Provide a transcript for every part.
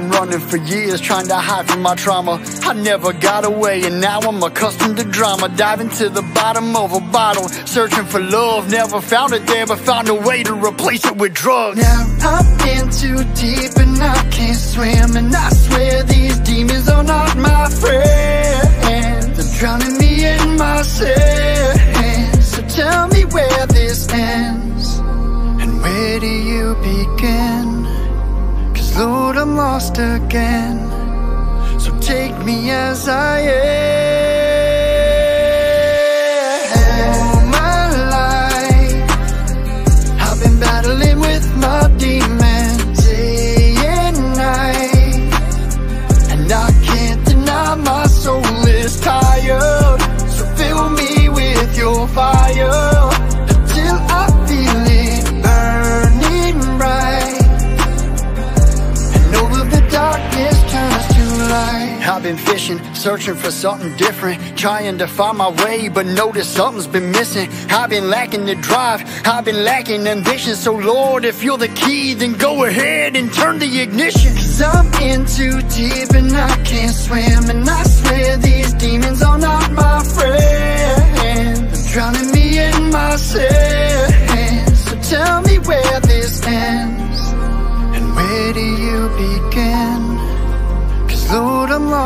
running for years, trying to hide from my trauma. I never got away, and now I'm accustomed to drama. Diving to the bottom of a bottle, searching for love. Never found it there, but found a way to replace it with drugs. Now I've been too deep and I can't swim, and I swear these demons are not my friends. They're drowning me in my sins. So tell me where this ends, and where do you begin? I'm lost again. So take me as I am. Light. I've been fishing, searching for something different, trying to find my way, but notice something's been missing. I've been lacking the drive, I've been lacking ambition. So, Lord, if you're the key, then go ahead and turn the ignition. Cause I'm in too deep and I can't swim And I swear these demons are not my friends They're drowning me in my sins So tell me where this ends And where do you begin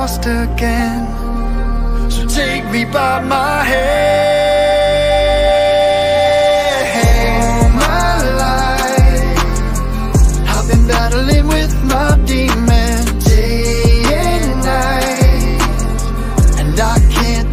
lost again. So take me by my hand. My life. I've been battling with my demons Day and night. And I can't